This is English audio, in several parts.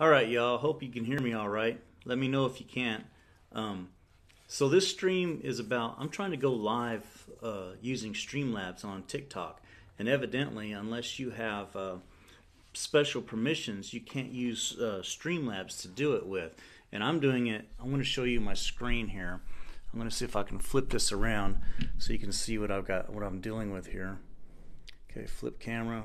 All right, y'all. Hope you can hear me all right. Let me know if you can't. Um, so this stream is about. I'm trying to go live uh, using Streamlabs on TikTok, and evidently, unless you have uh, special permissions, you can't use uh, Streamlabs to do it with. And I'm doing it. I'm going to show you my screen here. I'm going to see if I can flip this around so you can see what I've got, what I'm dealing with here. Okay, flip camera.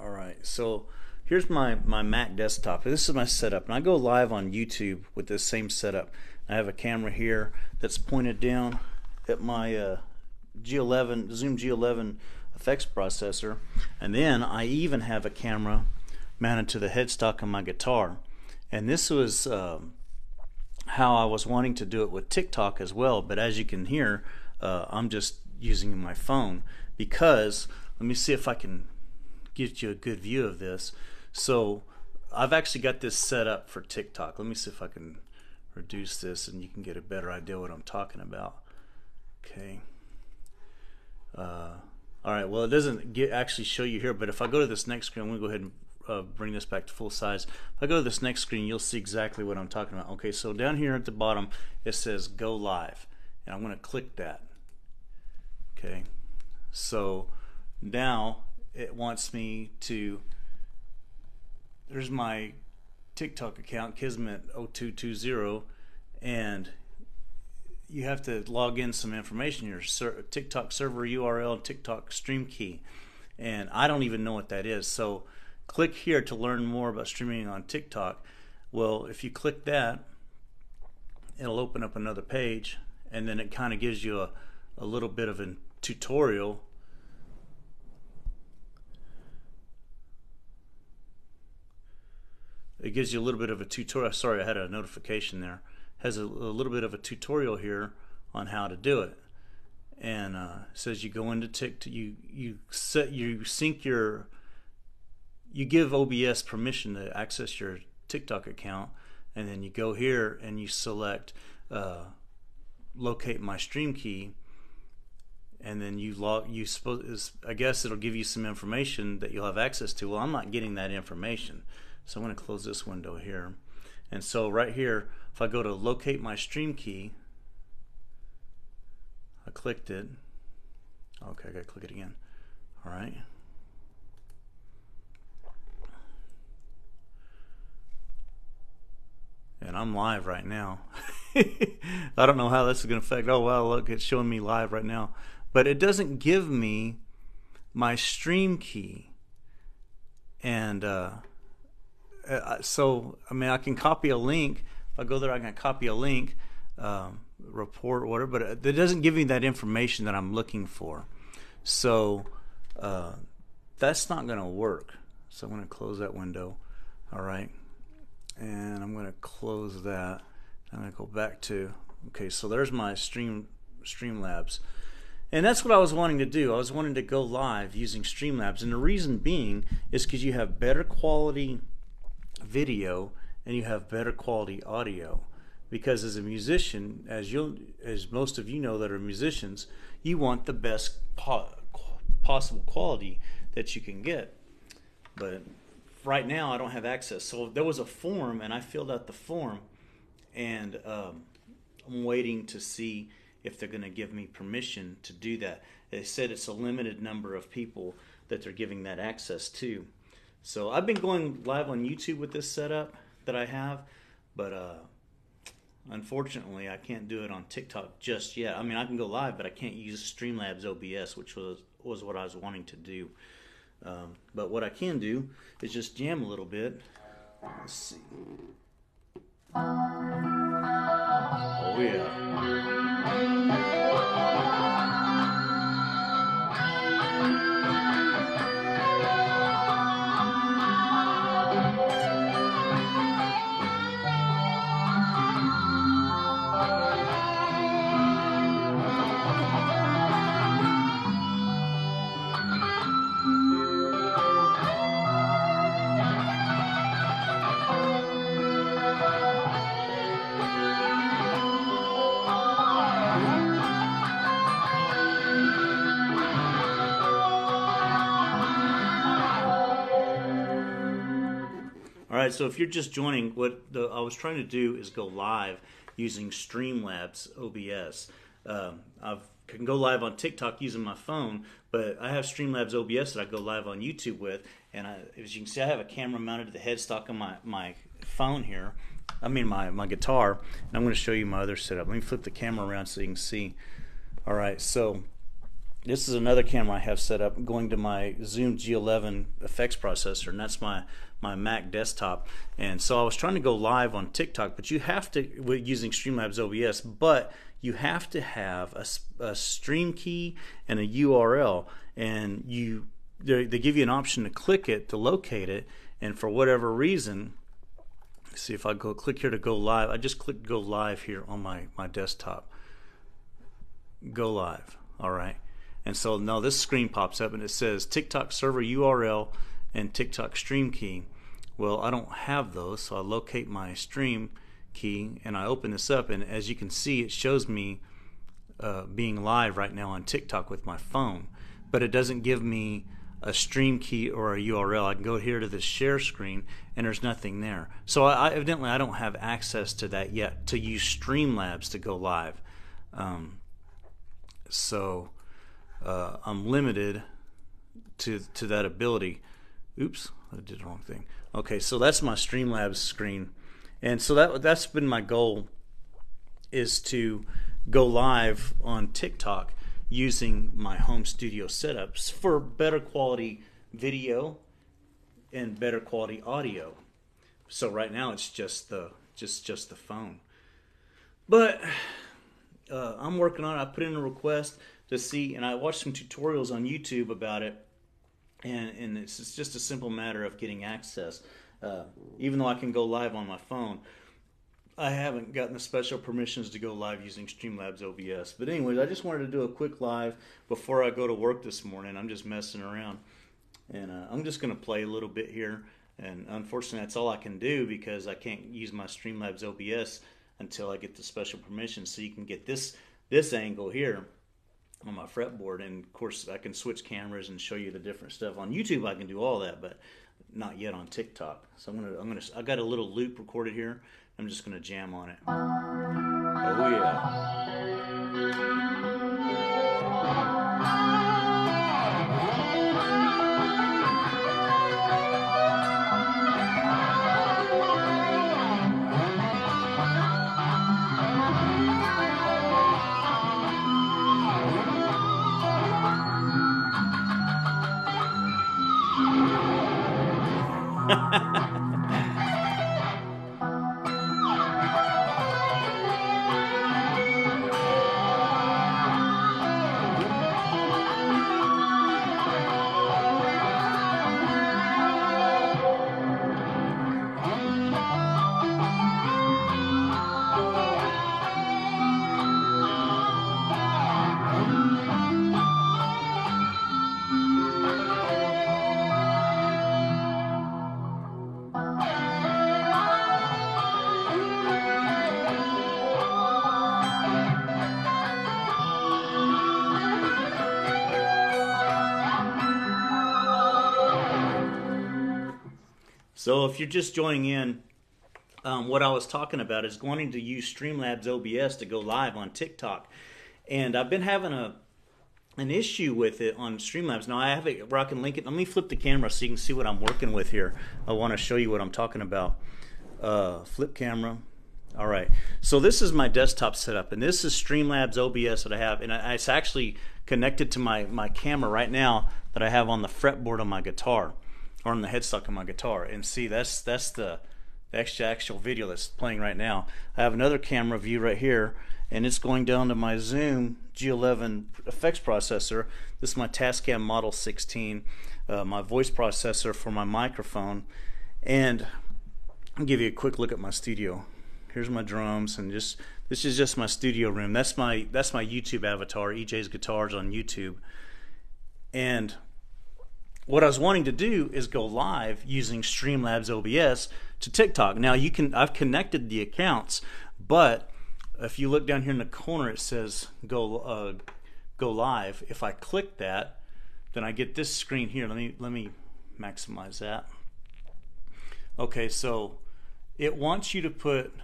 All right, so here's my, my Mac desktop. This is my setup, and I go live on YouTube with this same setup. I have a camera here that's pointed down at my uh, G11 Zoom G11 effects processor, and then I even have a camera mounted to the headstock on my guitar. And this was um, how I was wanting to do it with TikTok as well. But as you can hear, uh, I'm just using my phone because let me see if I can get you a good view of this. So I've actually got this set up for TikTok. Let me see if I can reduce this and you can get a better idea what I'm talking about. Okay. Uh, all right. Well, it doesn't get, actually show you here, but if I go to this next screen, I'm going to go ahead and uh, bring this back to full size. If I go to this next screen, you'll see exactly what I'm talking about. Okay, so down here at the bottom, it says Go Live, and I'm going to click that. Okay, so now it wants me to. There's my TikTok account, Kismet0220, and you have to log in some information here TikTok server URL, TikTok stream key. And I don't even know what that is. So click here to learn more about streaming on TikTok. Well, if you click that, it'll open up another page and then it kind of gives you a, a little bit of a tutorial it gives you a little bit of a tutorial sorry I had a notification there has a, a little bit of a tutorial here on how to do it and uh, says you go into TikTok you you set you sync your you give OBS permission to access your TikTok account, and then you go here and you select uh, locate my stream key, and then you log. You suppose I guess it'll give you some information that you'll have access to. Well, I'm not getting that information, so I'm going to close this window here. And so right here, if I go to locate my stream key, I clicked it. Okay, I got to click it again. All right. and I'm live right now. I don't know how this is going to affect. Oh, wow, look, it's showing me live right now. But it doesn't give me my stream key. And uh, uh, so, I mean, I can copy a link. If I go there, I can copy a link, um, report, whatever, but it doesn't give me that information that I'm looking for. So uh, that's not going to work. So I'm going to close that window. All right and I'm going to close that. I'm going to go back to okay. So there's my stream Streamlabs, and that's what I was wanting to do. I was wanting to go live using Streamlabs, and the reason being is because you have better quality video and you have better quality audio. Because as a musician, as you as most of you know that are musicians, you want the best po- possible quality that you can get. But right now I don't have access. So there was a form, and I filled out the form, and um, I'm waiting to see if they're going to give me permission to do that. They said it's a limited number of people that they're giving that access to. So I've been going live on YouTube with this setup that I have, but uh, unfortunately I can't do it on TikTok just yet. I mean I can go live, but I can't use Streamlabs OBS, which was was what I was wanting to do. Um, but what I can do is just jam a little bit. Let's see. Oh yeah. Right, so if you're just joining, what the, I was trying to do is go live using Streamlabs OBS. Um, I can go live on TikTok using my phone, but I have Streamlabs OBS that I go live on YouTube with. And I, as you can see, I have a camera mounted to the headstock of my, my phone here. I mean, my, my guitar. And I'm going to show you my other setup. Let me flip the camera around so you can see. All right, so this is another camera I have set up going to my Zoom G11 effects processor, and that's my my Mac desktop. And so I was trying to go live on TikTok, but you have to using Streamlabs OBS, but you have to have a, a stream key and a URL, and you they, they give you an option to click it to locate it, and for whatever reason. See if I go click here to go live. I just clicked go live here on my, my desktop. Go live. All right and so now this screen pops up and it says TikTok server URL and TikTok stream key. Well, I don't have those, so I locate my stream key and I open this up, and as you can see, it shows me uh, being live right now on TikTok with my phone, but it doesn't give me a stream key or a URL. I can go here to the share screen and there's nothing there. So I, evidently I don't have access to that yet to use Streamlabs to go live. Um, so uh, I'm limited to to that ability. Oops, I did the wrong thing. Okay, so that's my Streamlabs screen, and so that that's been my goal is to go live on TikTok using my home studio setups for better quality video and better quality audio. So right now it's just the just just the phone, but uh, I'm working on it. I put in a request to see, and I watched some tutorials on YouTube about it, and, and it's just a simple matter of getting access. Uh, even though I can go live on my phone, I haven't gotten the special permissions to go live using Streamlabs OBS. But anyways, I just wanted to do a quick live before I go to work this morning. I'm just messing around, and uh, I'm just going to play a little bit here. And unfortunately, that's all I can do because I can't use my Streamlabs OBS until I get the special permissions. So you can get this this angle here on my fretboard and of course I can switch cameras and show you the different stuff. On YouTube I can do all that but not yet on TikTok. So I'm gonna I'm gonna I got a little loop recorded here. I'm just gonna jam on it. Oh yeah So if you're just joining in, um, what I was talking about is wanting to use Streamlabs OBS to go live on TikTok, and I've been having a an issue with it on Streamlabs. Now I have it where I can link it. Let me flip the camera so you can see what I'm working with here. I want to show you what I'm talking about. Uh, flip camera. All right. So this is my desktop setup, and this is Streamlabs OBS that I have, and it's actually connected to my my camera right now that I have on the fretboard on my guitar on the headstock of my guitar. And see, that's that's the, the actual video that's playing right now. I have another camera view right here, and it's going down to my Zoom G11 effects processor. This is my Tascam Model 16, uh, my voice processor for my microphone, and I'll give you a quick look at my studio. Here's my drums, and just this is just my studio room. That's my that's my YouTube avatar, EJ's Guitars on YouTube, and what I was wanting to do is go live using Streamlabs OBS to TikTok. Now you can I've connected the accounts, but if you look down here in the corner, it says go uh, go live. If I click that, then I get this screen here. Let me let me maximize that. Okay, so it wants you to put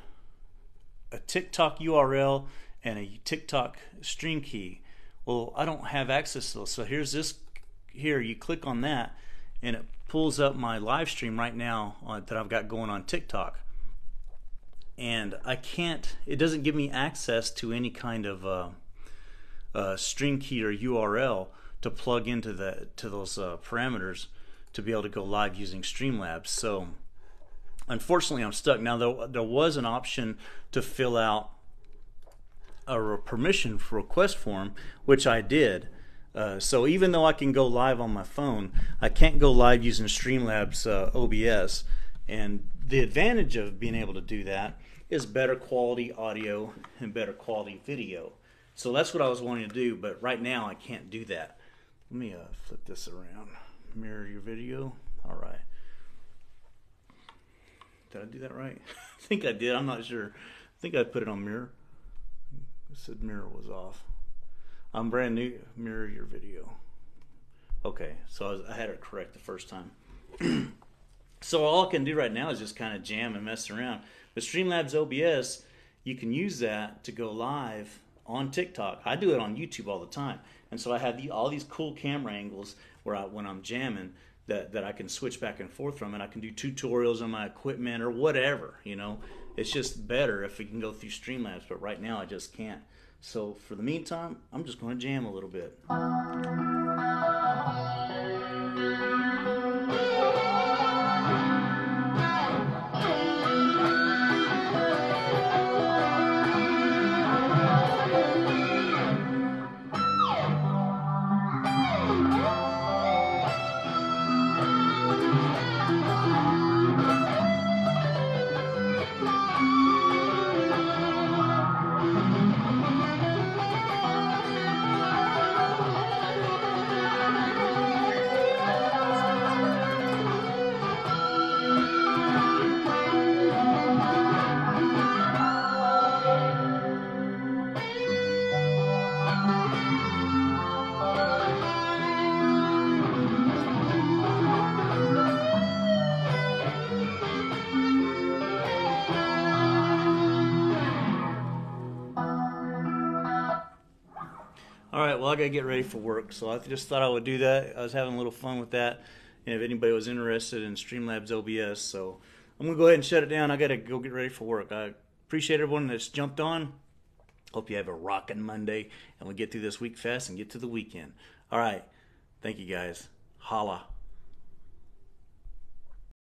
a TikTok URL and a TikTok stream key. Well, I don't have access to those. So here's this here. You click on that and it pulls up my live stream right now on, that I've got going on TikTok. And I can't, it doesn't give me access to any kind of uh, uh, stream key or URL to plug into the to those uh, parameters to be able to go live using Streamlabs. So unfortunately, I'm stuck. Now there, there was an option to fill out a permission for request form, which I did. Uh, so even though I can go live on my phone, I can't go live using Streamlabs uh, OBS. And the advantage of being able to do that is better quality audio and better quality video. So that's what I was wanting to do, but right now I can't do that. Let me uh, flip this around. Mirror your video. All right. Did I do that right? I think I did. I'm not sure. I think I put it on mirror. It said mirror was off. I'm brand new. Mirror your video. Okay, so I, was, I had it correct the first time. so all I can do right now is just kind of jam and mess around. But Streamlabs OBS, you can use that to go live on TikTok. I do it on YouTube all the time, and so I have the, all these cool camera angles where I, when I'm jamming that that I can switch back and forth from, and I can do tutorials on my equipment or whatever. You know, it's just better if we can go through Streamlabs, but right now I just can't. So for the meantime, I'm just going to jam a little bit. All right, well, I got to get ready for work, so I just thought I would do that. I was having a little fun with that, and if anybody was interested in Streamlabs OBS, so I'm going to go ahead and shut it down. I got to go get ready for work. I appreciate everyone that's jumped on. Hope you have a rocking Monday, and we get through this week fast and get to the weekend. All right, thank you guys. Holla.